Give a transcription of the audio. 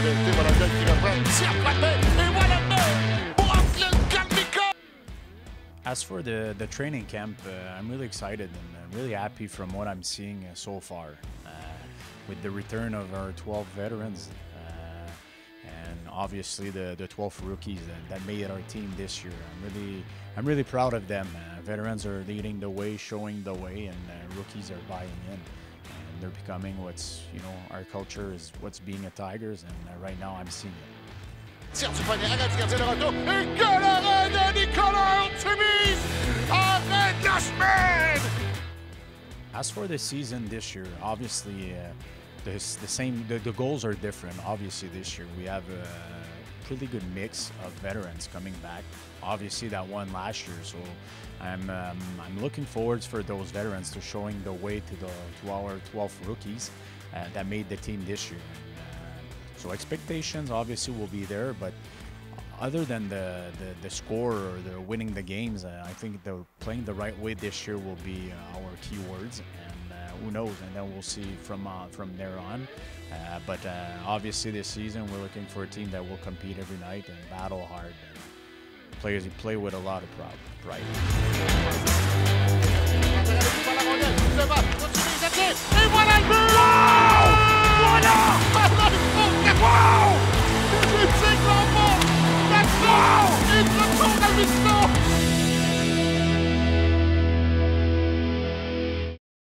Clemente As for the, the training camp, uh, I'm really excited and uh, really happy from what I'm seeing uh, so far uh, with the return of our 12 veterans and obviously the, the 12 rookies that, that, made our team this year. I'm really, I'm really proud of them. veterans are leading the way, showing the way, and rookies are buying in. They're becoming what's you know our culture is what's being a Tigers, and uh, right now I'm seeing it. Tire du panier, arrête gardien de retour. Et quel arrêt de Nicolas Ortimis! Arrête la semaine! As for the season this year, obviously uh, the, the same the, the goals are different. Obviously this year we have a pretty good mix of veterans coming back. Obviously that won last year, so I'm um, I'm looking forward for those veterans to showing the way to the to our 12 rookies uh, that made the team this year. Uh, so expectations obviously will be there, but other than the, the, the score or the winning the games, I think the playing the right way this year will be our key words, and who knows? And then we'll see from uh, from there on. Uh, but uh, obviously, this season we're looking for a team that will compete every night and battle hard. And players play with a lot of pride.